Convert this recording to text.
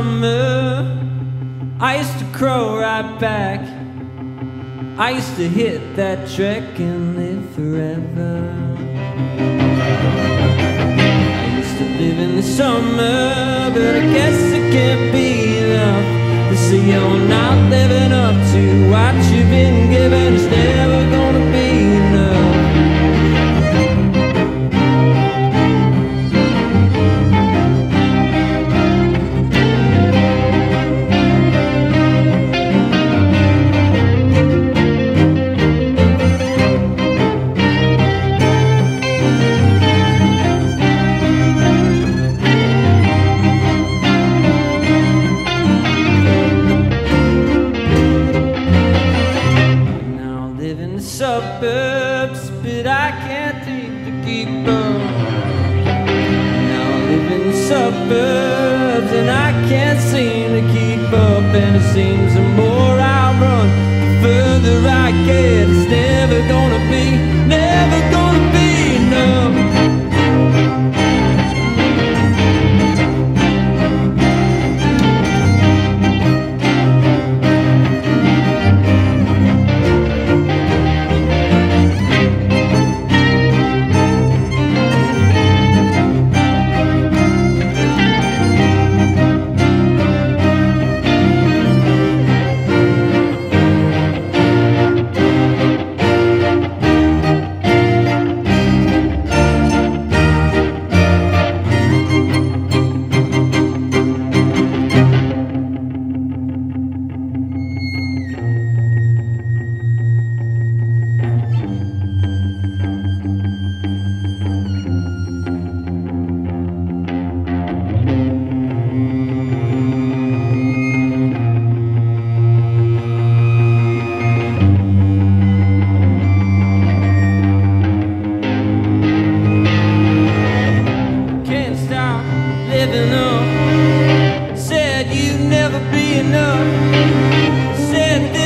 summer. I used to crow right back. I used to hit that trick and live forever. I used to live in the summer, but I guess it can't be enough to see you're not living up to what you've been given. Seems the more I run, the further I get. It's never gonna be living on. Said you'd never be enough. Said